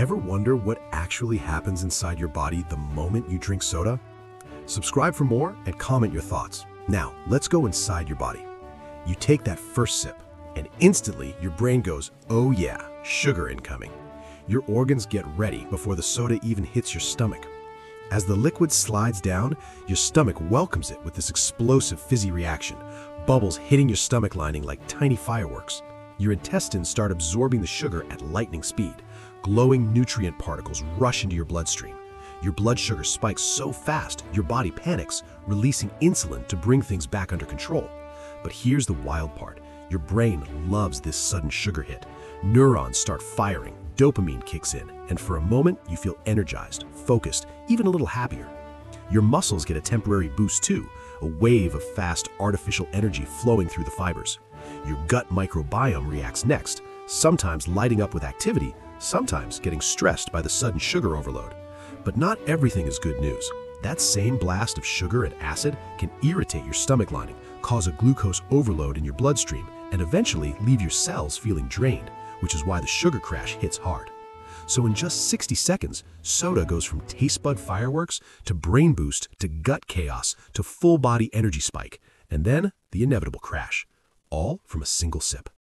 Ever wonder what actually happens inside your body the moment you drink soda? Subscribe for more and comment your thoughts. Now, let's go inside your body. You take that first sip, and instantly your brain goes, oh yeah, sugar incoming. Your organs get ready before the soda even hits your stomach. As the liquid slides down, your stomach welcomes it with this explosive fizzy reaction, bubbles hitting your stomach lining like tiny fireworks. Your intestines start absorbing the sugar at lightning speed. Glowing nutrient particles rush into your bloodstream. Your blood sugar spikes so fast, your body panics, releasing insulin to bring things back under control. But here's the wild part. Your brain loves this sudden sugar hit. Neurons start firing, dopamine kicks in, and for a moment you feel energized, focused, even a little happier. Your muscles get a temporary boost too, a wave of fast artificial energy flowing through the fibers. Your gut microbiome reacts next, sometimes lighting up with activity, sometimes getting stressed by the sudden sugar overload. But not everything is good news. That same blast of sugar and acid can irritate your stomach lining, cause a glucose overload in your bloodstream, and eventually leave your cells feeling drained, which is why the sugar crash hits hard. So in just 60 seconds, soda goes from taste bud fireworks to brain boost to gut chaos to full body energy spike, and then the inevitable crash, all from a single sip.